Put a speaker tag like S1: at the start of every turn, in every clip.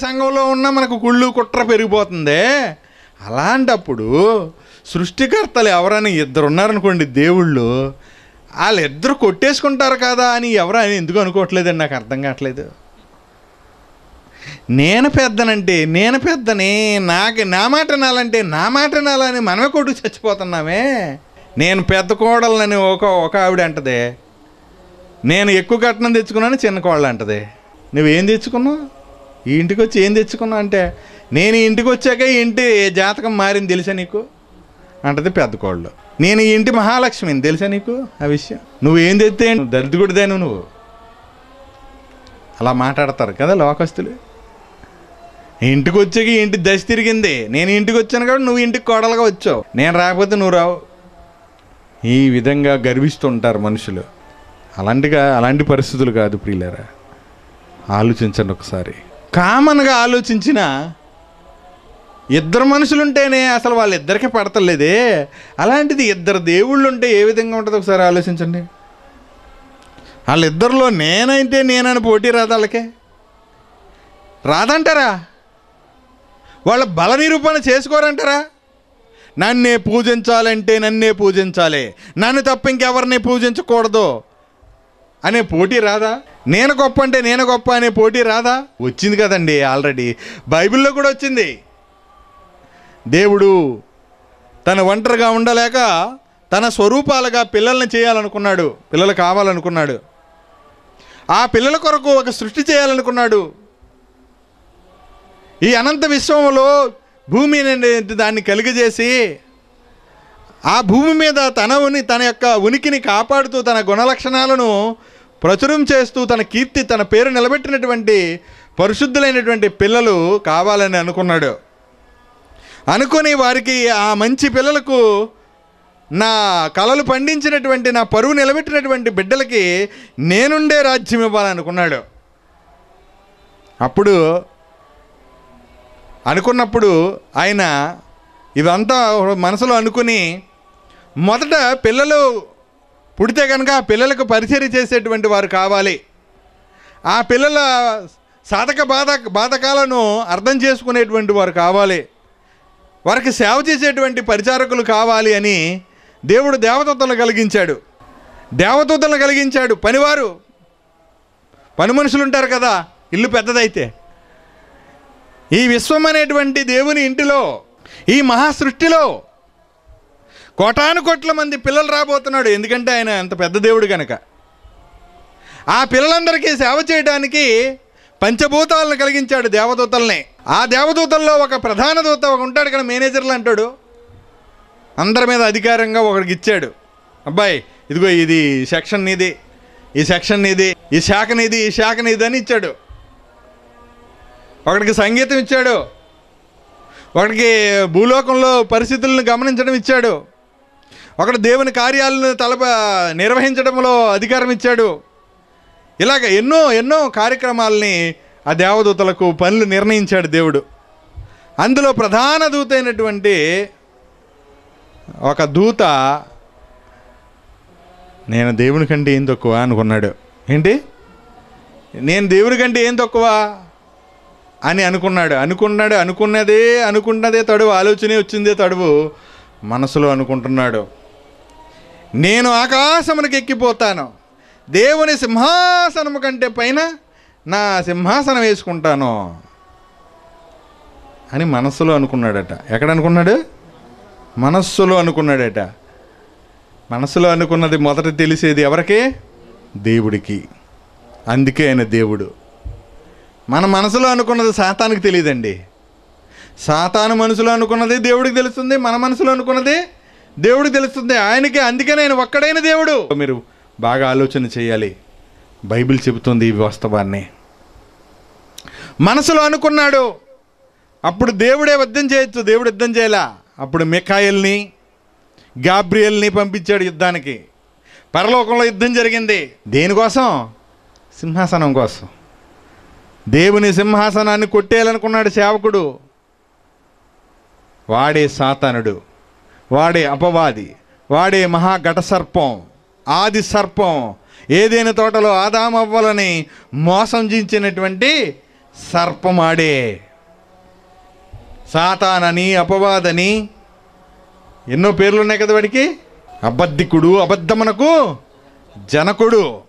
S1: సంఘంలో ఉన్నా మనకు కుళ్ళు కుట్ర పెరిగిపోతుంది. అలాంటప్పుడు సృష్టికర్తలు ఎవరని ఇద్దరు ఉన్నారనుకోండి దేవుళ్ళు వాళ్ళిద్దరు కొట్టేసుకుంటారు కదా అని ఎవరని అని ఎందుకు అనుకోవట్లేదండి నాకు అర్థం కావట్లేదు. నేను పెద్దనంటే నేను పెద్దనే నాకు నా మాట నాలంటే నా మాట నాలని మనమే కొట్టుకు చచ్చిపోతున్నామే. నేను పెద్ద కోడలని ఒక ఒక ఆవిడ అంటదే. నేను ఎక్కువ కట్నం తెచ్చుకున్నాను చిన్న కోడలు అంటది. నువ్వేం తెచ్చుకున్నావు? ఈ ఇంటికి వచ్చి ఏం తెచ్చుకున్నావు అంటే నేను ఈ ఇంటికి వచ్చాక ఈ ఇంటి జాతకం మారింది తెలుసా నీకు? అంటది పెద్ద కోళ్ళు. నేను ఈ ఇంటి మహాలక్ష్మిని తెలుసా నీకు ఆ విషయం? నువ్వేం తెస్తే దరిద్రుడిదేను నువ్వు అలా మాట్లాడతారు కదా లోకస్తులు. ఇంటికి వచ్చాక ఇంటి దశ తిరిగింది. నేను ఇంటికి వచ్చాను కాబట్టి నువ్వు ఇంటికి కోడలుగా వచ్చావు. నేను రాకపోతే నువ్వు రావు. ఈ విధంగా గర్విస్తుంటారు మనుషులు. అలాంటిగా అలాంటి పరిస్థితులు కాదు ప్రియులరా. ఆలోచించండి ఒకసారి. కామన్గా ఆలోచించిన ఇద్దరు మనుషులుంటేనే అసలు వాళ్ళిద్దరికీ పడతలేదే. అలాంటిది ఇద్దరు దేవుళ్ళు ఉంటే ఏ విధంగా ఉంటుందో ఒకసారి ఆలోచించండి. వాళ్ళిద్దరిలో నేనైతే నేనని పోటీ రాదు వాళ్ళకే? రాదంటారా? వాళ్ళ బల నిరూపణ చేసుకోరంటారా? నన్నే పూజించాలంటే నన్నే పూజించాలి. నన్ను తప్ప ఇంకెవరిని పూజించకూడదు. అనే పోటీ రాదా? నేను గొప్ప అంటే నేను గొప్ప అనే పోటీ రాదా? వచ్చింది కదండి ఆల్రెడీ. బైబిల్లో కూడా వచ్చింది. దేవుడు తన ఒంటరిగా ఉండలేక తన స్వరూపాలుగా పిల్లల్ని చేయాలనుకున్నాడు. పిల్లలు కావాలనుకున్నాడు. ఆ పిల్లల కొరకు ఒక సృష్టి చేయాలనుకున్నాడు. ఈ అనంత విశ్వంలో భూమి దాన్ని కలిగజేసి ఆ భూమి మీద తన ఉని తన యొక్క ఉనికిని కాపాడుతూ తన గుణలక్షణాలను ప్రచురం చేస్తూ తన కీర్తి తన పేరు నిలబెట్టినటువంటి పరిశుద్ధులైనటువంటి పిల్లలు కావాలని అనుకున్నాడు. అనుకొని వారికి ఆ మంచి పిల్లలకు నా కలలు పండించినటువంటి నా పరువు నిలబెట్టినటువంటి బిడ్డలకి నేనుండే రాజ్యం ఇవ్వాలనుకున్నాడు అప్పుడు అనుకున్నప్పుడు ఆయన ఇదంతా మనసులో అనుకుని మొదట పిల్లలు పుడితే కనుక పిల్లలకు పరిచర్య చేసేటువంటి వారు కావాలి. ఆ పిల్లల సాధక బాధ బాధకాలను అర్థం చేసుకునేటువంటి వారు కావాలి. వారికి సేవ చేసేటువంటి పరిచారకులు కావాలి అని దేవుడు దేవదూతలను కలిగించాడు. దేవదూతలను కలిగించాడు. పనివారు పని మనుషులు ఉంటారు కదా ఇల్లు పెద్దదైతే. ఈ విశ్వం అనేటువంటి దేవుని ఇంటిలో ఈ మహాసృష్టిలో కోటాను కోట్ల మంది పిల్లలు రాబోతున్నాడు. ఎందుకంటే ఆయన అంత పెద్ద దేవుడు కనుక ఆ పిల్లలందరికీ సేవ చేయడానికి పంచభూతాలను కలిగించాడు దేవదూతల్ని. ఆ దేవదూతల్లో ఒక ప్రధాన దూత ఒక ఉంటాడు కదా మేనేజర్లు అంటాడు. అందరి మీద అధికారంగా ఒకడికి ఇచ్చాడు. అబ్బాయి ఇదిగో ఇది సెక్షన్ నీది ఈ సెక్షన్ నీది ఈ శాఖ నీది ఈ శాఖ నీది అని ఇచ్చాడు. ఒకడికి సంగీతం ఇచ్చాడు. ఒకడికి భూలోకంలో పరిస్థితులను గమనించడం ఇచ్చాడు. ఒకడు దేవుని కార్యాలను తలప నిర్వహించడంలో అధికారం ఇచ్చాడు. ఇలాగ ఎన్నో ఎన్నో కార్యక్రమాలని ఆ దేవదూతలకు పనులు నిర్ణయించాడు దేవుడు. అందులో ప్రధాన దూత అయినటువంటి ఒక దూత నేను దేవుని కంటే ఏం తక్కువ అనుకున్నాడు. ఏంటి? నేను దేవుని కంటే ఏం తక్కువ అని అనుకున్నాడు. అనుకున్నాడు అనుకున్నదే అనుకున్నదే తడువు ఆలోచనే వచ్చిందే తడువు మనసులో అనుకుంటున్నాడు. నేను ఆకాశమునికి ఎక్కిపోతాను. దేవుని సింహాసనము కంటే పైన నా సింహాసనం వేసుకుంటాను అని మనస్సులో అనుకున్నాడట. ఎక్కడ అనుకున్నాడు మనస్సులో అనుకున్నాడట. మనసులో అనుకున్నది మొదట తెలిసేది ఎవరికి? దేవుడికి. అందుకే ఆయన దేవుడు. మన మనసులో అనుకున్నది సాతానికి తెలియదండి. సాతాను మనసులో అనుకున్నది దేవుడికి తెలుస్తుంది మన మనసులో అనుకున్నది దేవుడికి తెలుస్తుంది ఆయనకి అందుకే నేను ఒక్కడైన దేవుడు. మీరు బాగా ఆలోచన చేయాలి. బైబిల్ చెబుతుంది ఈ వాస్తవాన్ని. మనసులో అనుకున్నాడు అప్పుడు దేవుడే యుద్ధం చేయొచ్చు దేవుడు యుద్ధం చేయలా. అప్పుడు మిఖాయిల్ని గాబ్రియల్ని పంపించాడు యుద్ధానికి. పరలోకంలో యుద్ధం జరిగింది. దేనికోసం? సింహాసనం కోసం. దేవుని సింహాసనాన్ని కొట్టేయాలనుకున్నాడు సేవకుడు. వాడే సాతానుడు. వాడే అపవాది వాడే మహాఘట సర్పం ఆది సర్పం ఏదైనా తోటలో ఆదామవ్వాలని మోసం జించినటువంటి సర్పమాడే. సాతానని అపవాదని ఎన్నో పేర్లు ఉన్నాయి కదా వాడికి? అబద్ధికుడు అబద్ధమునకు జనకుడు.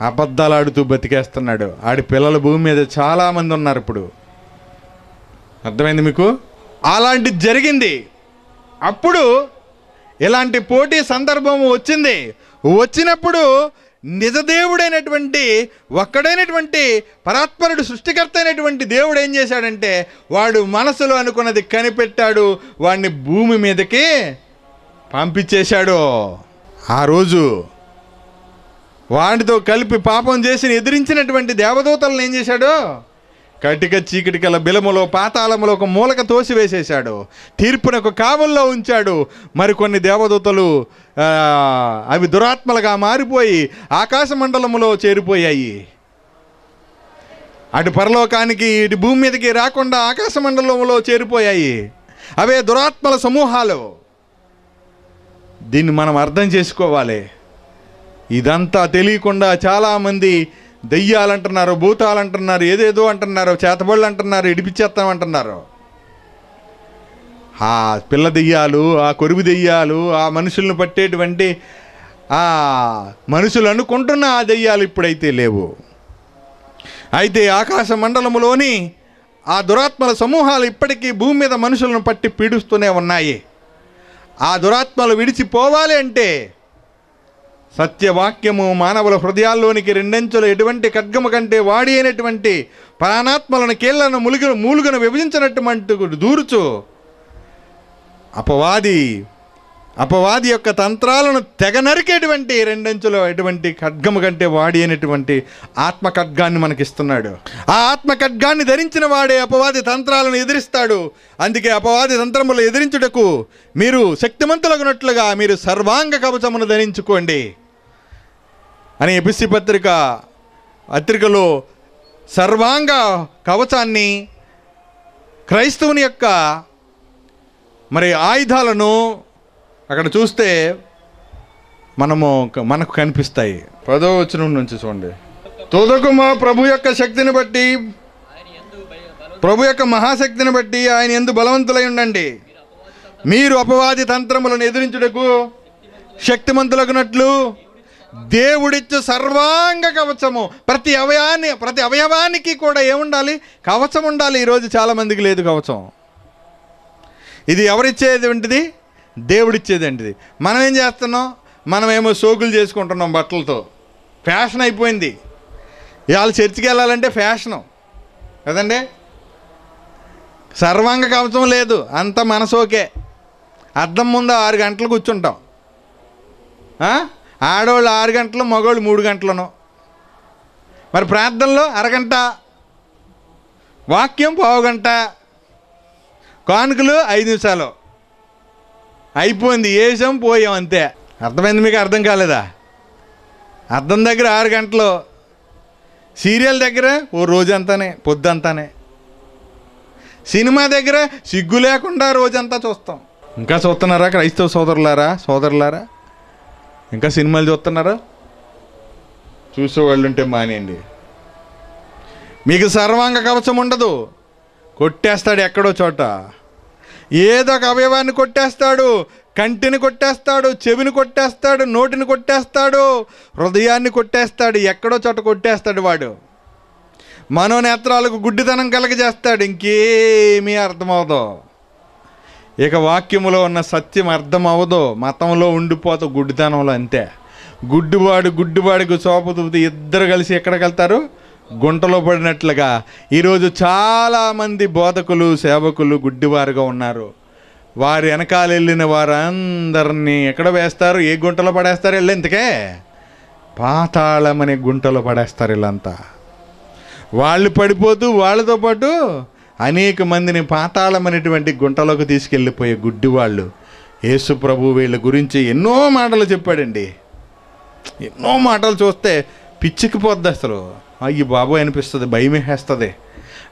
S1: అబద్ధాలు ఆడుతూ బతికేస్తున్నాడు. ఆడి పిల్లల భూమి మీద చాలామంది ఉన్నారు ఇప్పుడు. అర్థమైంది మీకు? అలాంటిది జరిగింది. అప్పుడు ఇలాంటి పోటీ సందర్భం వచ్చింది. వచ్చినప్పుడు నిజదేవుడైనటువంటి ఒక్కడైనటువంటి పరాత్పరుడు సృష్టికర్త అయినటువంటి దేవుడు ఏం చేశాడంటే వాడు మనసులో అనుకున్నది కనిపెట్టాడు వాడిని భూమి మీదకి పంపించేశాడు. ఆ రోజు వాడితో కలిపి పాపం చేసి ఎదిరించినటువంటి దేవదూతలను ఏం చేశాడు? కటిక చీకటి గల బిలములో పాతాళములో ఒక మూలక తోసివేసేశాడు. తీర్పునకు కావల్లో ఉంచాడు. మరికొన్ని దేవదూతలు అవి దురాత్మలుగా మారిపోయి ఆకాశ మండలములో చేరిపోయాయి. అటు పరలోకానికి ఇటు భూమి మీదకి రాకుండా ఆకాశ మండలంలో చేరిపోయాయి. అవే దురాత్మల సమూహాలు. దీన్ని మనం అర్థం చేసుకోవాలి. ఇదంతా తెలియకుండా చాలామంది దెయ్యాలంటున్నారు భూతాలంటున్నారు ఏదేదో అంటున్నారు చేతబళ్ళు అంటున్నారు ఇడిపిచ్చేస్తాం అంటున్నారు ఆ పిల్ల దెయ్యాలు ఆ కొరుగు దెయ్యాలు ఆ మనుషులను పట్టేటువంటి ఆ మనుషులు అనుకుంటున్న ఆ దెయ్యాలు ఇప్పుడైతే లేవు. అయితే ఆకాశ మండలములోని ఆ దురాత్మల సమూహాలు ఇప్పటికీ భూమి మీద మనుషులను పట్టి పీడిస్తూనే ఉన్నాయి. ఆ దురాత్మలు విడిచిపోవాలి అంటే సత్యవాక్యము మానవుల హృదయాల్లోనికి రెండంచుల ఎటువంటి ఖడ్గము కంటే వాడి అయినటువంటి ప్రాణాత్మలను కీళ్ళను ములుగు మూలుగును విభజించినటువంటి దూరుచు. అపవాది అపవాది యొక్క తంత్రాలను తెగ నరికేటువంటి రెండంచులో ఎటువంటి ఖడ్గము కంటే వాడి అయినటువంటి ఆత్మ ఖడ్గాన్ని మనకిస్తున్నాడు. ఆ ఆత్మ ఖడ్గాన్ని ధరించిన వాడే అపవాది తంత్రాలను ఎదిరిస్తాడు. అందుకే అపవాది తంత్రములు ఎదిరించుటకు మీరు శక్తిమంతులగునట్లుగా మీరు సర్వాంగ కవచమును ధరించుకోండి. అని ఎపిసి పత్రిక పత్రికలో సర్వాంగ కవచాన్ని క్రైస్తవుని యొక్క మరి ఆయుధాలను అక్కడ చూస్తే మనము మనకు కనిపిస్తాయి. పదో వచనం నుంచి చూడండి. తోదకు మా ప్రభు యొక్క శక్తిని బట్టి ప్రభు యొక్క మహాశక్తిని బట్టి ఆయన ఎందు బలవంతులై ఉండండి. మీరు అపవాది తంత్రములను ఎదిరించుటకు శక్తిమంతులకున్నట్లు దేవుడిచ్చు సర్వాంగ కవచము. ప్రతి అవయాన్ని ప్రతి అవయవానికి కూడా ఏముండాలి? కవచం ఉండాలి. ఈరోజు చాలామందికి లేదు కవచం. ఇది ఎవరిచ్చేటువంటిది దేవుడిచ్చేదేంటిది మనం ఏం చేస్తున్నాం? మనమేమో సోకులు చేసుకుంటున్నాం బట్టలతో. ఫ్యాషన్ అయిపోయింది. ఇవాళ చర్చికి వెళ్ళాలంటే ఫ్యాషను. కదండి? సర్వాంగ కవచం లేదు. అంత మనసోకే. అద్దం ముందు ఆరు గంటలు కూర్చుంటాం. ఆడవాళ్ళు ఆరు గంటలు మగవాళ్ళు మూడు గంటలను. మరి ప్రార్థనలో అరగంట వాక్యం పావు గంట కానుకలు ఐదు నిమిషాలు. అయిపోయింది వేసాం పోయాం అంతే. అర్థమైంది మీకు అర్థం కాలేదా? అర్థం దగ్గర ఆరు గంటలు సీరియల్ దగ్గర ఓ రోజంతానే పొద్దంతానే. సినిమా దగ్గర సిగ్గు లేకుండా రోజంతా చూస్తాం. ఇంకా చూస్తున్నారా క్రైస్తవ సోదరులారా సోదరులారా? ఇంకా సినిమాలు చూస్తున్నారా? చూసేవాళ్ళు ఉంటే మానేయండి. మీకు సర్వాంగ కవచం ఉండదు. కొట్టేస్తాడు ఎక్కడో చోట. ఏదో ఒక అవయవాన్ని కొట్టేస్తాడు కంటిని కొట్టేస్తాడు చెవిని కొట్టేస్తాడు నోటిని కొట్టేస్తాడు హృదయాన్ని కొట్టేస్తాడు ఎక్కడో చోట కొట్టేస్తాడు వాడు. మనోనేత్రాలకు గుడ్డితనం కలగజేస్తాడు ఇంకేమీ అర్థమవుతావు ఇక వాక్యములో ఉన్న సత్యం అర్థం అవ్వదు మతంలో ఉండిపోతూ గుడ్డితనంలో అంతే. గుడ్డివాడు గుడ్డివాడికి సోపు ఇద్దరు కలిసి ఎక్కడికి వెళ్తారు? గుంటలో పడినట్లుగా. ఈరోజు చాలామంది బోధకులు సేవకులు గుడ్డివారుగా ఉన్నారు. వారు వెనకాల వెళ్ళిన వారందరినీ ఎక్కడ వేస్తారు? ఏ గుంటలో పడేస్తారు వెళ్ళి ఇంతకే? పాతాళమనే గుంటలో పడేస్తారు వీళ్ళంతా. వాళ్ళు పడిపోతూ వాళ్ళతో పాటు అనేక మందిని పాతాళమనేటువంటి గుంటలోకి తీసుకెళ్ళిపోయే గుడ్డివాళ్ళు. యేసు ప్రభు వీళ్ళ గురించి ఎన్నో మాటలు చెప్పాడండి. ఎన్నో మాటలు చూస్తే పిచ్చికిపోద్ది అసలు. అయ్యి బాబు అనిపిస్తుంది భయం వేస్తుంది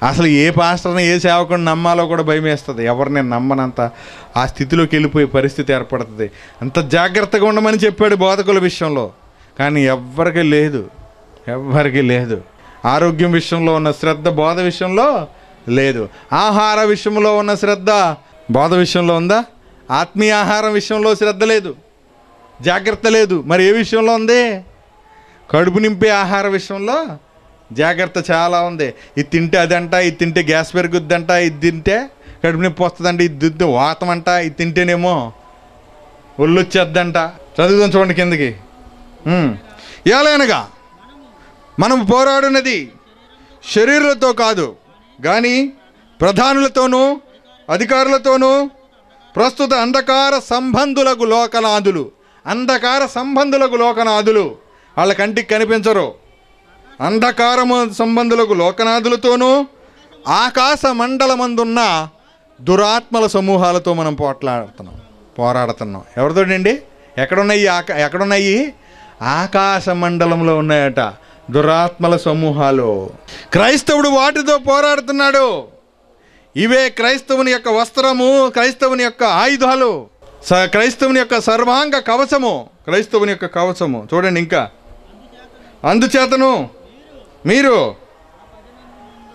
S1: అసలు ఏ పాస్టర్ని ఏ సేవకుని నమ్మాలో కూడా భయం వేస్తుంది ఎవరిని నమ్మనంత ఆ స్థితిలోకి వెళ్ళిపోయే పరిస్థితి ఏర్పడుతుంది. అంత జాగ్రత్తగా ఉండమని చెప్పాడు బోధకుల విషయంలో. కానీ ఎవ్వరికీ లేదు. ఎవ్వరికి లేదు. ఆరోగ్యం విషయంలో ఉన్న శ్రద్ధ బోధ విషయంలో లేదు. ఆహార విషయంలో ఉన్న శ్రద్ధ బోధ విషయంలో ఉందా? ఆత్మీయ ఆహారం విషయంలో శ్రద్ధ లేదు. జాగ్రత్త లేదు. మరి ఏ విషయంలో ఉంది? కడుపు నింపే ఆహార విషయంలో జాగ్రత్త చాలా ఉంది. ఇది తింటే అదంట ఇది తింటే గ్యాస్ పెరుగుద్దంట ఇది తింటే కడుపు నొప్పి వస్తుందంట ఇది తింటే వాతం అంట ఇది తింటేనేమో ఒళ్ళు వచ్చేద్దంట. చదువుదాం చూడండి కిందకి. ఎలా అనగా మనం పోరాడున్నది శరీరంతో కాదు. కానీ ప్రధానులతోనూ అధికారులతోనూ ప్రస్తుత అంధకార సంబంధులకు లోకనాథులు అంధకార సంబంధులకు లోకనాథులు వాళ్ళ కంటికి కనిపించరు. అంధకారము సంబంధులకు లోకనాథులతోనూ ఆకాశ మండలమందున్న దురాత్మల సమూహాలతో మనం పోట్లాడుతున్నాం పోరాడుతున్నాం. ఎవరితోటండి? ఎక్కడున్నాయి ఆకా ఎక్కడున్నాయి? ఆకాశ మండలంలో ఉన్నాయట. దురాత్మల సమూహాలు. క్రైస్తవుడు వాటితో పోరాడుతున్నాడు. ఇవే క్రైస్తవుని యొక్క వస్త్రము క్రైస్తవుని యొక్క ఆయుధాలు. స క్రైస్తవుని యొక్క సర్వాంగ కవచము క్రైస్తవుని యొక్క కవచము. చూడండి ఇంకా. అందుచేతను మీరు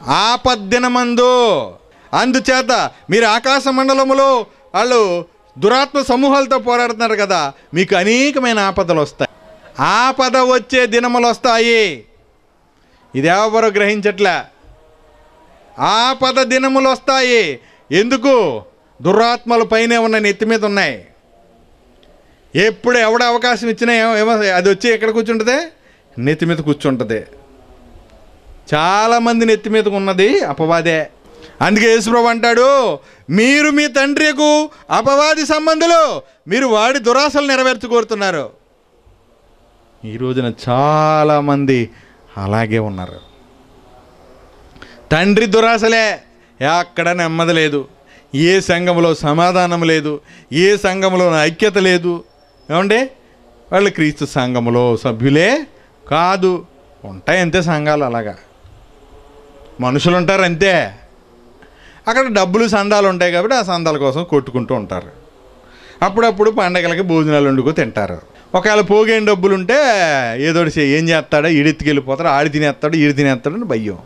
S1: ఆపద్దినమందు అందుచేత మీరు ఆకాశ మండలములో వాళ్ళు దురాత్మ సమూహాలతో పోరాడుతున్నారు కదా మీకు అనేకమైన ఆపదలు వస్తాయి. ఆపద వచ్చే దినములు వస్తాయి ఇది ఎవరు గ్రహించట్లే? ఆపద దినములు వస్తాయి ఎందుకు? దురాత్మలు పైనే ఉన్న నెత్తి మీద ఉన్నాయి. ఎప్పుడు ఎవడ అవకాశం ఇచ్చినా ఏమో ఏమో అది వచ్చి ఎక్కడ కూర్చుంటుంది? నెత్తి మీద కూర్చుంటుంది. చాలామంది నెత్తి మీద ఉన్నది అపవాదే. అందుకే యేసుప్రభు అంటాడు మీరు మీ తండ్రికి అపవాది సంబంధులు మీరు వాడి దురాశలు నెరవేర్చుకోరుతున్నారు ఈ రోజున చాలామంది అలాగే ఉన్నారు. తండ్రి దురాశలే ఎక్కడ నెమ్మది లేదు. ఏ సంఘంలో సమాధానం లేదు ఏ సంఘంలో ఐక్యత లేదు. ఏమండి? వాళ్ళు క్రీస్తు సంఘములో సభ్యులే కాదు. ఉంటాయి అంతే సంఘాలు అలాగా. మనుషులు ఉంటారు అంతే. అక్కడ డబ్బులు సందాలు ఉంటాయి కాబట్టి ఆ సందాల కోసం కొట్టుకుంటూ ఉంటారు. అప్పుడప్పుడు పండగలకి భోజనాలు వండుకో తింటారు. ఒకవేళ పోగేని డబ్బులు ఉంటే ఏదో ఏం చేస్తాడో? ఈడెత్తుకెళ్ళిపోతాడు ఆడి తినేస్తాడు ఈడి తినేస్తాడు అని భయం.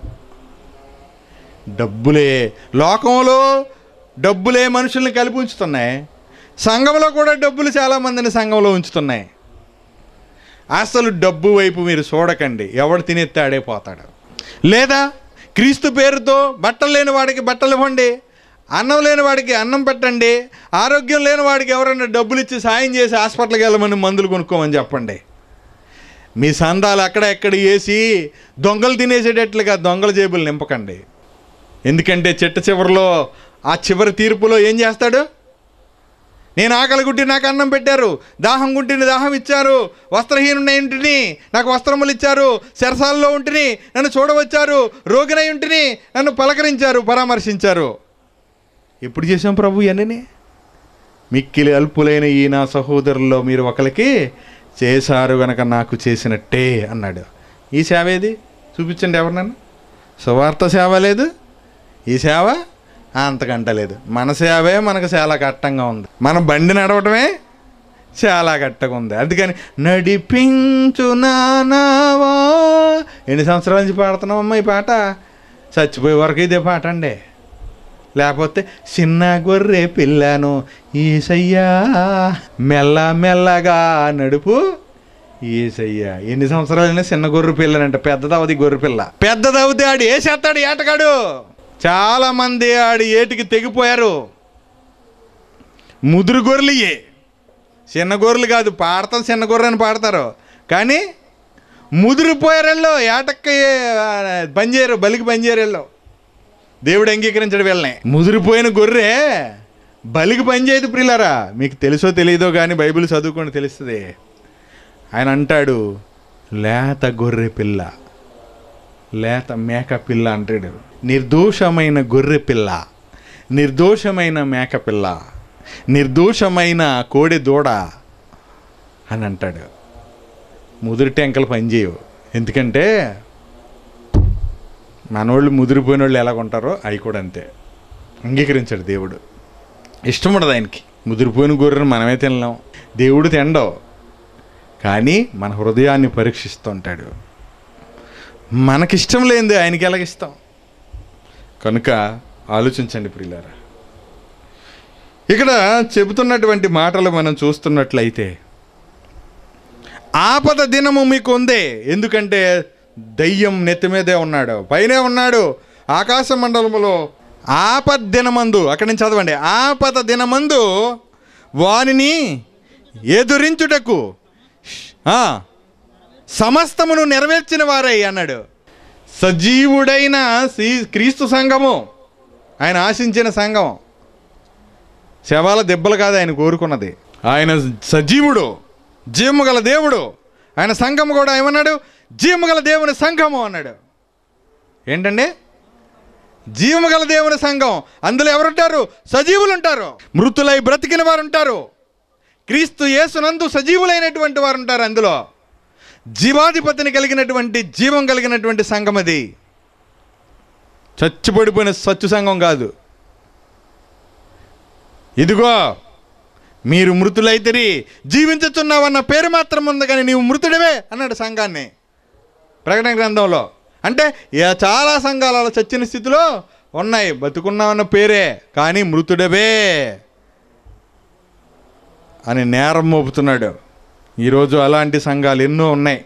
S1: డబ్బులే. లోకంలో డబ్బులే మనుషుల్ని కలిపి ఉంచుతున్నాయి. సంఘంలో కూడా డబ్బులు చాలామందిని సంఘంలో ఉంచుతున్నాయి. అసలు డబ్బు వైపు మీరు చూడకండి. ఎవడు తినేత్తాడే పోతాడు. లేదా క్రీస్తు పేరుతో బట్టలు లేని వాడికి బట్టలు ఇవ్వండి. అన్నం లేని వాడికి అన్నం పెట్టండి ఆరోగ్యం లేని వాడికి ఎవరైనా డబ్బులు ఇచ్చి సాయం చేసి హాస్పిటల్కి వెళ్ళమని మందులు కొనుక్కోమని చెప్పండి. మీ సందాలు అక్కడ ఎక్కడ వేసి దొంగలు తినేసేటట్లుగా దొంగల జేబులు నింపకండి. ఎందుకంటే చిట్ట చివరిలో ఆ చివరి తీర్పులో ఏం చేస్తాడు? నేను ఆకలి గుట్టి నాకు అన్నం పెట్టారు దాహం గుంటిని దాహం ఇచ్చారు వస్త్రహీనుని ఇంటిని నాకు వస్త్రములు ఇచ్చారు శరసాల్లో ఉంటిని నన్ను చూడవచ్చారు రోగినై ఉంటిని నన్ను పలకరించారు పరామర్శించారు. ఎప్పుడు చేశాం ప్రభు ఇవన్నీ మిక్కిలి అల్పులైన ఈ నా సహోదరుల్లో మీరు ఒకరికి చేశారు గనక నాకు చేసినట్టే అన్నాడు. ఈ సేవ ఏది? చూపించండి ఎవరినన్నా సువార్త సేవ లేదు. ఈ సేవ అంతకంట లేదు. మన సేవే మనకు చాలా కట్టంగా ఉంది. మన బండి నడవటమే చాలా కట్టగా ఉంది. అందుకని నడిపించు నానావా ఎన్ని సంవత్సరాల నుంచి పాడుతున్నామమ్మా ఈ పాట? చచ్చిపోయే వరకు ఇదే పాట అండి. లేకపోతే చిన్న గొర్రె పిల్లను ఈసయ్యా మెల్ల మెల్లగా నడుపు ఈసయ్యా. ఎన్ని సంవత్సరాలైనా చిన్న గొర్రె పిల్లనంట పెద్దదవది గొర్రె పిల్ల. పెద్దదవుతే ఆడు వేసేస్తాడు ఏటగాడు చాలామంది ఆడు ఏటికి తెగిపోయారు. ముదురు గొర్రెలు ఇయ్యే చిన్న గొర్రెలు కాదు పాడతాం చిన్న గొర్రె అని పాడతారు. కానీ ముదిరిపోయారెళ్ళో ఏటక్క పనిచేయరు బలికి పనిచేయరెళ్ళో దేవుడు అంగీకరించడం వెళ్ళనే. ముదిరిపోయిన గొర్రె బలికి పనిచేయదు ప్రియులారా. మీకు తెలుసో తెలియదో కానీ బైబిల్ చదువుకొని తెలుస్తుంది. ఆయన అంటాడు లేత గొర్రె పిల్ల లేత మేక పిల్ల అంటాడు. నిర్దోషమైన గొర్రె పిల్ల నిర్దోషమైన మేక పిల్ల నిర్దోషమైన కోడి దూడ అని అంటాడు. ముదురు టెంకలు పనిచేయవు ఎందుకంటే మనోళ్ళు ముదిరిపోయిన వాళ్ళు ఎలా ఉంటారో అవి కూడా అంతే. అంగీకరించాడు దేవుడు. ఇష్టం ఉండదు ఆయనకి. ముదిరిపోయిన గొర్రెను మనమే తినలేం. దేవుడు తినడం కానీ మన హృదయాన్ని పరీక్షిస్తుంటాడు. మనకిష్టం లేనిది ఆయనకి ఎలాగిస్తాం? కనుక ఆలోచించండి ప్రియులారా. ఇక్కడ చెబుతున్నటువంటి మాటలు మనం చూస్తున్నట్లయితే ఆపద దినము మీకు ఉందే ఎందుకంటే దయ్యం నెత్తి మీదే ఉన్నాడు. పైనే ఉన్నాడు. ఆకాశ మండలములో ఆపద దినమందు అక్కడి నుంచి చదవండి. ఆపద దినమందు వానిని ఎదురించుటకు సమస్తమును నెరవేర్చిన వారై అన్నాడు. సజీవుడైన శ్రీ- క్రీస్తు సంఘము ఆయన ఆశించిన సంఘం. శవాల దెబ్బలు కాదు ఆయన కోరుకున్నది. ఆయన సజీవుడు జీవము గల దేవుడు. ఆయన సంఘం కూడా ఏమన్నాడు? జీవగల దేవుని సంఘము అన్నాడు. ఏంటండి? జీవగల దేవుని సంఘం. అందులో ఎవరుంటారు? సజీవులు ఉంటారు మృతులై బ్రతికిన వారు ఉంటారు క్రీస్తు యేసునందు సజీవులైనటువంటి వారు ఉంటారు అందులో. జీవాధిపతిని కలిగినటువంటి జీవం కలిగినటువంటి సంఘం అది. చచ్చిపడిపోయిన సచ్చు సంఘం కాదు. ఇదిగో మీరు మృతులైతే జీవించుతున్నావన్న పేరు మాత్రం ఉంది కానీ నీవు మృతుడివే అన్నాడు సంఘాన్ని. ప్రకటన గ్రంథంలో. అంటే ఇక చాలా సంఘాలు అలా చచ్చిన స్థితిలో ఉన్నాయి. బతుకున్నామన్న పేరే కానీ మృతుడవే అని నేరం మోపుతున్నాడు. ఈరోజు అలాంటి సంఘాలు ఎన్నో ఉన్నాయి.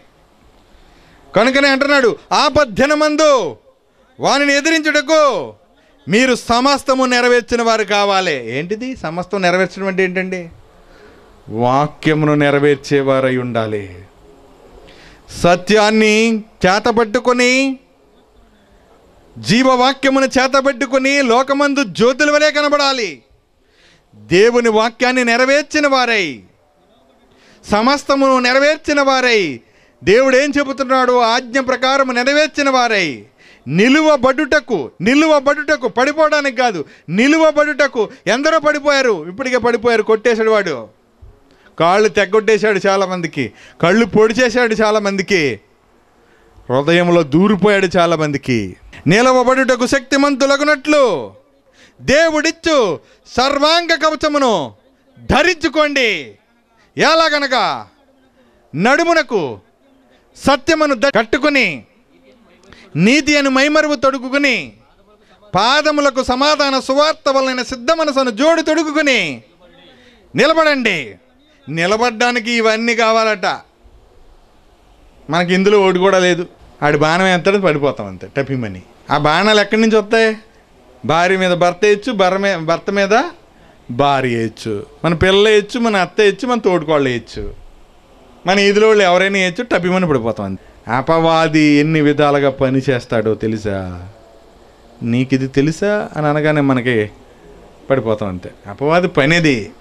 S1: కనుకనే అంటున్నాడు ఆపద్ధనమందు వానిని ఎదిరించుటకు మీరు సమస్తము నెరవేర్చిన వారు కావాలి. ఏంటిది? సమస్తం నెరవేర్చడం అంటే ఏంటండి? వాక్యమును నెరవేర్చేవారై ఉండాలి. సత్యాన్ని చేతబట్టుకొని జీవవాక్యమును చేతబెట్టుకుని లోకమందు జ్యోతుల వలె కనబడాలి. దేవుని వాక్యాన్ని నెరవేర్చిన వారై సమస్తమును నెరవేర్చిన వారై దేవుడు ఏం చెబుతున్నాడు ఆజ్ఞ ప్రకారం నెరవేర్చిన వారై నిలువ బడుటకు నిలువ బడుటకు పడిపోవడానికి కాదు నిలువ బడుటకు ఎందరో పడిపోయారు ఇప్పటికే పడిపోయారు కొట్టేశాడు వాడు. కాళ్ళు తెగ్గొట్టేశాడు చాలామందికి కళ్ళు పొడిచేశాడు చాలామందికి హృదయంలో దూరిపోయాడు చాలామందికి. నిలవబడుటకు శక్తిమంతులగునట్లు దేవుడిచ్చు సర్వాంగ కవచమును ధరించుకోండి. ఎలాగనగా నడుమునకు సత్యమును కట్టుకుని నీతి అని మైమరువు తొడుకుని పాదములకు సమాధాన సువార్త వలన సిద్ధ మనసును జోడు తొడుగుకుని నిలబడండి. నిలబడ్డానికి ఇవన్నీ కావాలట. మనకి ఇందులో ఓడి కూడా లేదు. ఆడి బాణం ఎత్తాడు పడిపోతాం అంతే టపిమని ఆ బాణాలు ఎక్కడి నుంచి వస్తాయి? భార్య మీద భర్త వేయచ్చు భర్త మీద భర్త మీద భార్య వేయచ్చు. మన పిల్లలు వేయచ్చు మన అత్త వేయచ్చు మన తోడుకోళ్ళు వేయచ్చు. మన ఈదులో వాళ్ళు ఎవరైనా వేయచ్చు టపిమని పడిపోతాం అంతే. అపవాది ఎన్ని విధాలుగా పని చేస్తాడో తెలుసా? నీకు ఇది తెలుసా? అని అనగానే మనకి పడిపోతాం అంతే. అపవాది పనిది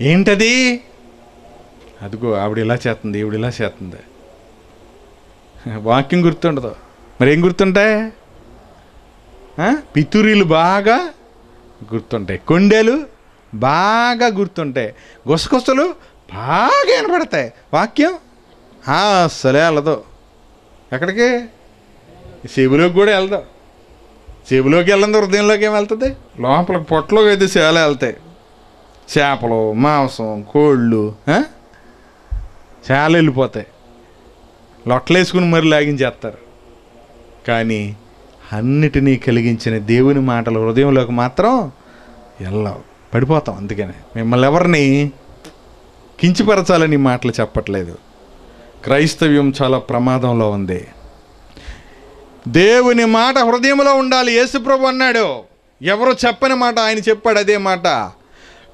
S1: ఏంటది? అదిగో ఆవిడ ఇలా చేస్తుంది ఈవిడ ఇలా చేస్తుంది. వాక్యం గుర్తుండదు. మరి ఏం గుర్తుంటాయి? ఆ? పితురీలు బాగా గుర్తుంటాయి. కొండేలు బాగా గుర్తుంటాయి. గుసగుసలు బాగా వినపడతాయి. వాక్యం? అసలే అస్సలే వెళ్ళదు. ఎక్కడికి? చెవిలోకి కూడా వెళ్దాం చెవిలోకి వెళ్ళదు హృదయంలోకి ఏం వెళ్తుంది? లోపల పొట్టలోకి అయితే సేవలు వెళ్తాయి. చేపలు మాంసం కోళ్ళు చాలా వెళ్ళిపోతాయి. లొట్టలేసుకుని మరి లాగించేస్తారు. కానీ అన్నిటినీ కలిగించిన దేవుని మాటలు హృదయంలోకి మాత్రం వెళ్ళవు పడిపోతాం అందుకనే. మిమ్మల్ని ఎవరిని కించిపరచాలని మాటలు చెప్పట్లేదు. క్రైస్తవ్యం చాలా ప్రమాదంలో ఉంది. దేవుని మాట హృదయంలో ఉండాలి. యేసుప్రభు అన్నాడు ఎవరు చెప్పని మాట ఆయన చెప్పాడు అదే మాట.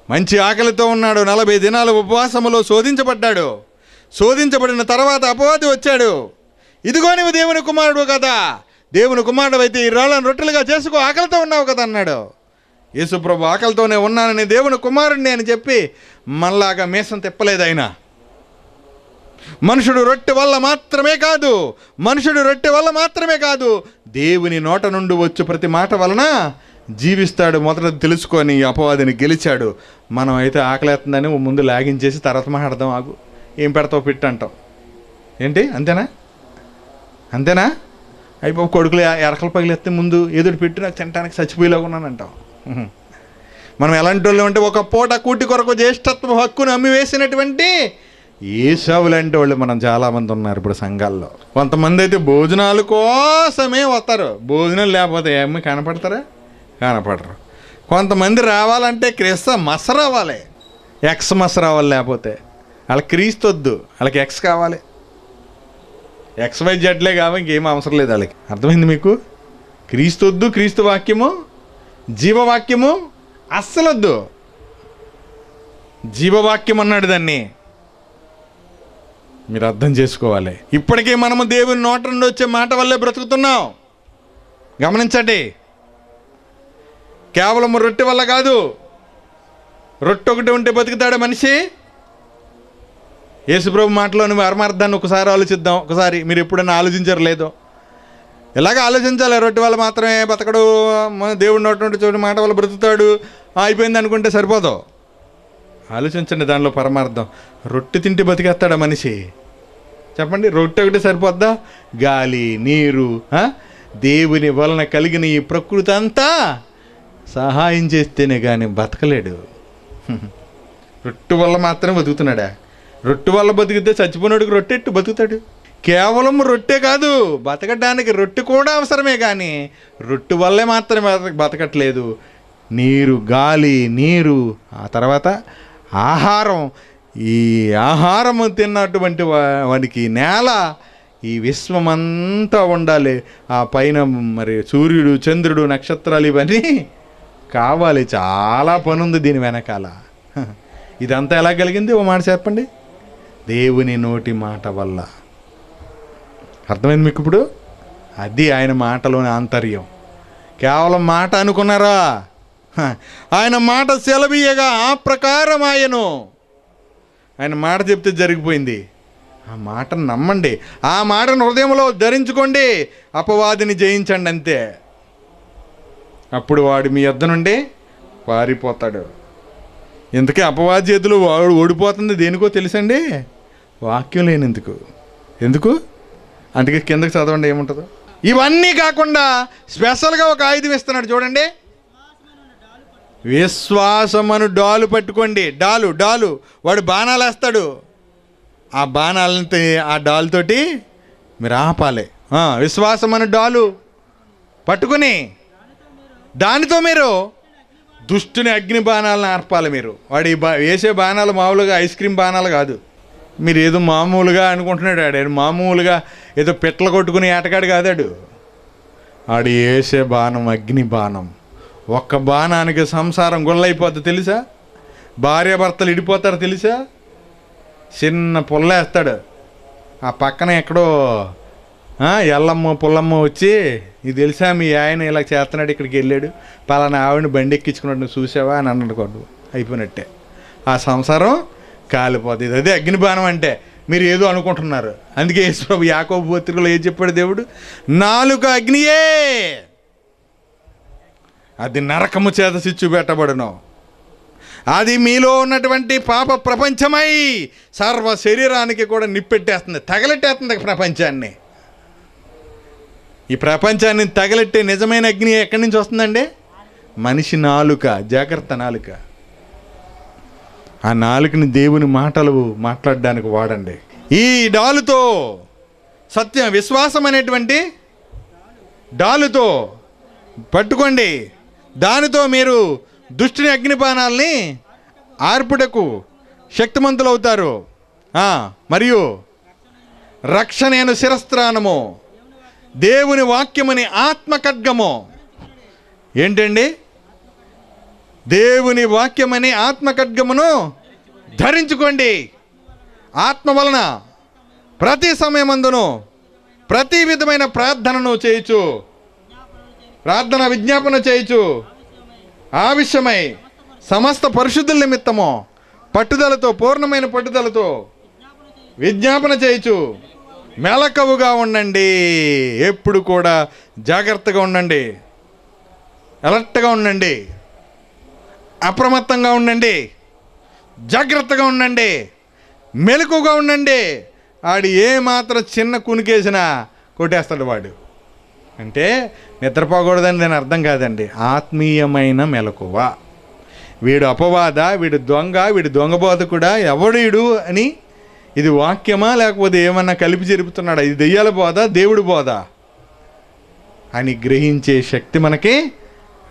S1: మంచి ఆకలితో ఉన్నాడు. నలభై దినాలు ఉపవాసములో శోధించబడ్డాడు. శోధించబడిన తర్వాత అపవాది వచ్చాడు. ఇదిగో నువ్వు దేవుని కుమారుడు కదా. దేవుని కుమారుడు అయితే ఈ రాళ్ళను రొట్టెలుగా చేసుకో ఆకలితో ఉన్నావు కదా అన్నాడు. యేసుప్రభు ఆకలితోనే ఉన్నానని దేవుని కుమారుడిని అని చెప్పి మళ్ళాగా మేసం తిప్పలేదు ఆయన. మనుషుడు రొట్టె వల్ల మాత్రమే కాదు మనుషుడు రొట్టె వల్ల మాత్రమే కాదు దేవుని నోట నుండి వచ్చు ప్రతి మాట వలన జీవిస్తాడు మొదట తెలుసుకొని అపవాదిని గెలిచాడు. మనం అయితే ఆకలేస్తుందని ముందు లాగించేసి తర్వాత మాట్లాడదాం ఆగు. ఏం పెడతావు పెట్టు అంటాం. ఏంటి? అంతేనా? అంతేనా? అయిపో కొడుకులు ఎరకలు పగిలేస్తే ముందు ఎదురు పెట్టి నాకు తినడానికి చచ్చిపోయేలాగా ఉన్నాను అంటాం. మనం ఎలాంటి వాళ్ళు అంటే ఒక పూట కూటి కొరకు జ్యేష్ఠత్వ హక్కును అమ్మి వేసినటువంటి ఏసావు లాంటి వాళ్ళు మనం చాలామంది ఉన్నారు ఇప్పుడు సంఘాల్లో. కొంతమంది అయితే భోజనాల కోసమే వస్తారు. భోజనం లేకపోతే ఏమి కనపడతారా? కనపడరు. కొంతమంది రావాలంటే క్రీస్తు మస రావాలి. ఎక్స్ మస రావాలి లేకపోతే. వాళ్ళకి క్రీస్తు వద్దు. వాళ్ళకి ఎక్స్ కావాలి. ఎక్స్ వై జడ్లే కావాలి ఇంకేం అవసరం లేదు వాళ్ళకి. అర్థమైంది మీకు? క్రీస్తు వద్దు క్రీస్తు వాక్యము. జీవవాక్యము అస్సలు వద్దు. జీవవాక్యం అన్నాడు దాన్ని. మీరు అర్థం చేసుకోవాలి. ఇప్పటికే మనము దేవుని నోట నుండి వచ్చే మాట వల్లే బ్రతుకుతున్నాం. గమనించండి. కేవలం రొట్టె వల్ల కాదు. రొట్టె ఒకటి ఉంటే బతుకుతాడు మనిషి? యేసుప్రభు మాటలోని పరమార్థాన్ని ఒకసారి ఆలోచిద్దాం. ఒకసారి మీరు ఎప్పుడైనా ఆలోచించారు లేదో. ఇలాగ ఆలోచించాలి? రొట్టె వల్ల మాత్రమే బతకడు. దేవుడు దేవుడి నోటి చోటు మాట వల్ల బ్రతుకుతాడు. అయిపోయింది అనుకుంటే సరిపోదు. ఆలోచించండి దానిలో పరమార్థం. రొట్టె తింటే బతికేస్తాడా మనిషి? చెప్పండి రొట్టె ఒకటి సరిపోద్దా? గాలి నీరు దేవుని వలన కలిగిన ఈ ప్రకృతి అంతా సహాయం చేస్తేనే కానీ బతకలేడు. రొట్టు వల్ల మాత్రమే బతుకుతున్నాడా? రొట్టె వల్ల బతికితే చచ్చిపోయినాడికి రొట్టె ఎట్టు బతుకుతాడు? కేవలం రొట్టె కాదు బతకడానికి రొట్టె కూడా అవసరమే కానీ రొట్టె వల్లే మాత్రమే బతకట్లేదు. నీరు గాలి నీరు ఆ తర్వాత ఆహారం. ఈ ఆహారం తిన్నటువంటి వా- నేల ఈ విశ్వమంతా ఉండాలి. ఆ పైన మరి సూర్యుడు చంద్రుడు నక్షత్రాలు ఇవన్నీ కావాలి చాలా పని ఉంది దీని వెనకాల. ఇదంతా ఎలా కలిగింది? ఓ మాట చెప్పండి. దేవుని నోటి మాట వల్ల. అర్థమైంది మీకు ఇప్పుడు? అది ఆయన మాటలోని ఆంతర్యం. కేవలం మాట అనుకున్నారా? ఆయన మాట సెలబీయగా ఆ ప్రకారం ఆయను. ఆయన మాట చెప్తే జరిగిపోయింది. ఆ మాటను నమ్మండి. ఆ మాటను హృదయంలో ధరించుకోండి. అపవాదిని జయించండి అంతే. అప్పుడు వాడు మీ యొద్ద నుండి పారిపోతాడు. ఇంతకీ అపవాది చేతులు వాడు ఓడిపోతుంది దేనికో తెలుసండి? వాక్యం లేనందుకు. ఎందుకు? అందుకే కిందకి చదవండి ఏముంటుందో. ఇవన్నీ కాకుండా స్పెషల్గా ఒక ఆయుధం ఇస్తున్నాడు చూడండి. విశ్వాసమను డాలు పట్టుకోండి. డాలు డాలు. వాడు బాణాలు వేస్తాడు. ఆ బాణాలని ఆ డాలుతోటి మీరు ఆపాలి. విశ్వాసమను డాలు పట్టుకుని దానితో మీరు దుష్టుని అగ్ని బాణాలను ఆర్పాలి మీరు. వాడి బా వేసే బాణాలు మామూలుగా ఐస్ క్రీమ్ బాణాలు కాదు. మీరు ఏదో మామూలుగా అనుకుంటున్నాడు ఆడాడు మామూలుగా ఏదో పెట్టలు కొట్టుకుని ఏటగాడు కాదాడు ఆడు. వేసే బాణం అగ్ని బాణం. ఒక్క బాణానికి సంసారం గుళ్ళైపోద్ది తెలుసా? భార్యాభర్తలు ఇడిపోతారు తెలుసా? చిన్న పుల్లేస్తాడు ఆ పక్కన ఎక్కడో ఎల్లమ్మ పుల్లమ్మ వచ్చి ఇది తెలుసా మీ ఆయన ఇలా చేస్తున్నాడు ఇక్కడికి వెళ్ళాడు. పలానా ఆవిడని బండి ఎక్కించుకున్నాడు నువ్వు చూసావా? అని అనుకోడు అయిపోయినట్టే. ఆ సంసారం కాలిపోతుంది. అదే అగ్నిబాణం అంటే. మీరు ఏదో అనుకుంటున్నారు. అందుకే యేసుప్రభు యాకోబు పత్రికలో ఏం చెప్పాడు దేవుడు? నాలుక అగ్నియే! అది నరకము చేత సిచ్చు పెట్టబడును అది మీలో ఉన్నటువంటి పాప ప్రపంచమై సర్వ శరీరానికి కూడా నిప్పెట్టేస్తుంది. తగలెట్టేస్తుంది ప్రపంచాన్ని. ఈ ప్రపంచాన్ని తగలెట్టే నిజమైన అగ్ని ఎక్కడి నుంచి వస్తుందండి? మనిషి నాలుక జాగ్రత్త నాలుక. ఆ నాలుకని దేవుని మాటలు మాట్లాడడానికి వాడండి. ఈ డాలుతో సత్యం విశ్వాసం అనేటువంటి డాలుతో పట్టుకోండి. దానితో మీరు దుష్టిని అగ్నిపానాల్ని ఆర్పుటకు శక్తిమంతులు అవుతారు మరియు రక్షణేను శిరస్త్రానము దేవుని వాక్యమని ఆత్మ ఖడ్గము ఏంటండి? దేవుని వాక్యమని ఆత్మ ఖడ్గమును ధరించుకోండి. ఆత్మ వలన ప్రతి సమయమందును ప్రతి విధమైన ప్రార్థనను చేయొచ్చు ప్రార్థన విజ్ఞాపన చేయొచ్చు ఆవిష్యమై సమస్త పరిశుద్ధుల నిమిత్తము పట్టుదలతో పూర్ణమైన పట్టుదలతో విజ్ఞాపన చేయొచ్చు మెలకవుగా ఉండండి. ఎప్పుడు కూడా జాగ్రత్తగా ఉండండి. అలర్ట్గా ఉండండి. అప్రమత్తంగా ఉండండి. జాగ్రత్తగా ఉండండి. మెలకుగా ఉండండి. ఆడు ఏ మాత్రం చిన్న కునికేసినా కొట్టేస్తాడు వాడు. అంటే నిద్రపోకూడదని దాని అర్థం కాదండి. ఆత్మీయమైన మెలకువ. వీడు అపవాద వీడు దొంగ వీడు దొంగబోధకుడా ఎవడు అని ఇది వాక్యమా లేకపోతే ఏమన్నా కలిపి జరుపుతున్నాడా? ఇది దెయ్యాల బోధ దేవుడి బోధ? అని గ్రహించే శక్తి మనకి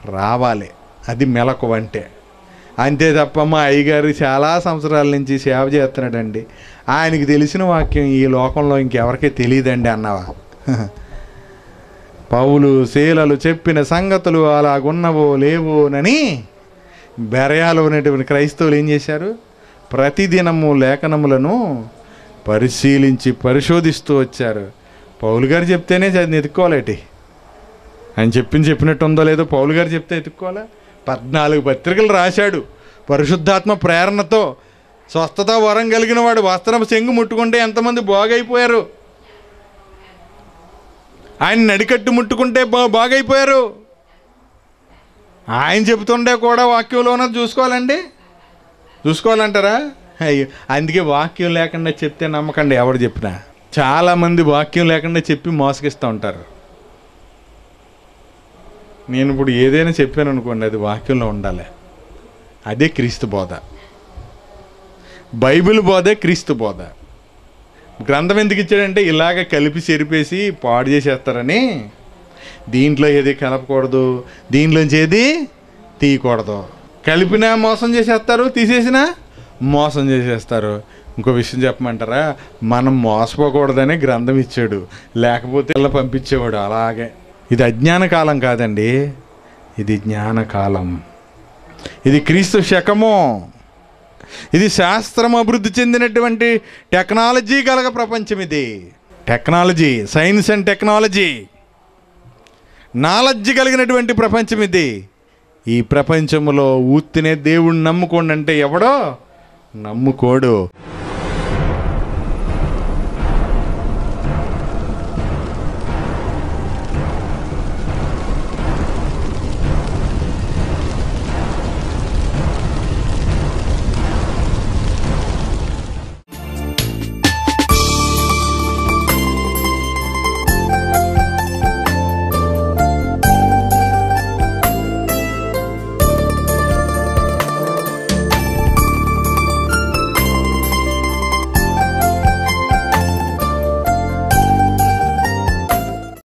S1: రావాలి. అది మెలకు అంటే అంతే తప్ప మా అయ్యగారు చాలా సంవత్సరాల నుంచి సేవ చేస్తున్నాడండి. ఆయనకి తెలిసిన వాక్యం ఈ లోకంలో ఇంకెవరికీ తెలియదండి అన్నవా? పౌలు శీలలు చెప్పిన సంగతులు అలాగున్నవో లేవోనని బెరయాలు ఉన్నటువంటి క్రైస్తవులు ఏం చేశారు? ప్రతిదినము లేఖనములను పరిశీలించి పరిశోధిస్తూ వచ్చారు. పౌలు గారు చెప్తేనే చదివి ఎత్తుకోవాలేటి ఆయన చెప్పింది చెప్పినట్టు ఉందో లేదో పౌలు గారు చెప్తే ఎత్తుక్కోవాలా పద్నాలుగు పత్రికలు రాశాడు. పరిశుద్ధాత్మ ప్రేరణతో స్వస్థత వరం కలిగిన వాడు వస్త్రం చెంగు ముట్టుకుంటే ఎంతమంది బాగైపోయారు? ఆయన నడికట్టు ముట్టుకుంటే బా బాగైపోయారు? ఆయన చెబుతుండే కూడా వాక్యంలోనే చూసుకోవాలండి? చూసుకోవాలంటారా? అయ్యో అందుకే వాక్యం లేకుండా చెప్తే నమ్మకండి ఎవరు చెప్పినా. చాలామంది వాక్యం లేకుండా చెప్పి మోసగిస్తూ ఉంటారు. నేను ఇప్పుడు ఏదైనా చెప్పాను అనుకోండి అది వాక్యంలో ఉండాలి. అదే క్రీస్తు బోధ. బైబిల్ బోధే క్రీస్తు బోధ. గ్రంథం ఎందుకు ఇచ్చాడంటే ఇలాగ కలిపి చెరిపేసి పాడు చేసేస్తారని. దీంట్లో ఏది కలపకూడదు? దీంట్లోంచి ఏది తీయకూడదు. కలిపినా మోసం చేసేస్తారు తీసేసినా మోసం చేసేస్తారు. ఇంకో విషయం చెప్పమంటారా? మనం మోసపోకూడదనే గ్రంథం ఇచ్చాడు. లేకపోతే ఇలా పంపించేవాడు. అలాగే. ఇది అజ్ఞాన కాలం కాదండి. ఇది జ్ఞానకాలం ఇది క్రీస్తు శకము. ఇది శాస్త్రం అభివృద్ధి చెందినటువంటి టెక్నాలజీ కలగ ప్రపంచం ఇది. Technology science and technology. Knowledge కలిగినటువంటి ప్రపంచం ఇది. ఈ ప్రపంచంలో ఊత్తినే దేవుణ్ణి నమ్ముకోండి అంటే ఎవడో నమ్ముకోడు.